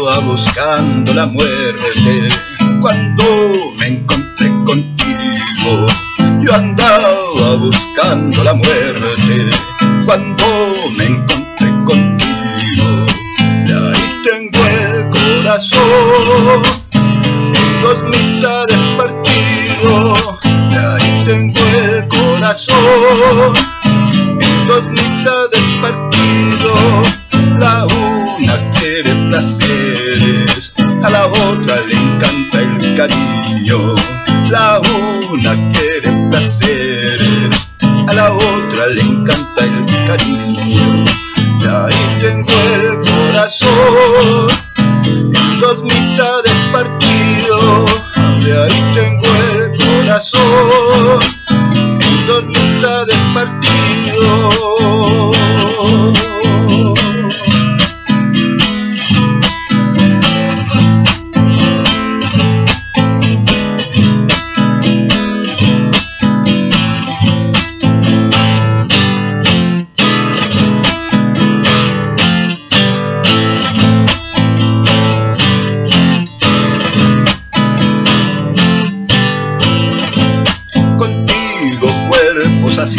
buscando la muerte cuando me encontré contigo. Yo andaba buscando la muerte cuando me encontré contigo. De ahí tengo el corazón placeres, a la otra le encanta el cariño. La una quiere placeres, a la otra le encanta el cariño.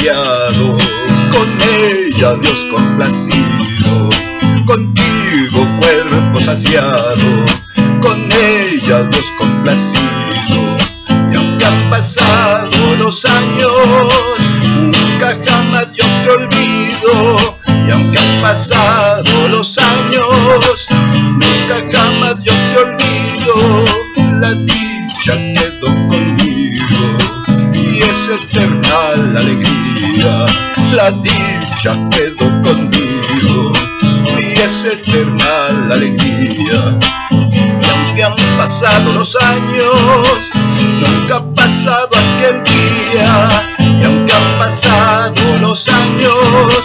Con ella Dios complacido, contigo cuerpo saciado, con ella Dios complacido. Y aunque han pasado los años, nunca jamás yo te olvido. Y aunque han pasado los años, nunca jamás yo te olvido. La dicha quedó conmigo y es eterna la alegría la dicha quedó conmigo y es eterna la alegría. Y aunque han pasado los años, nunca ha pasado aquel día. Y aunque han pasado los años,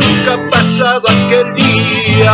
nunca ha pasado aquel día.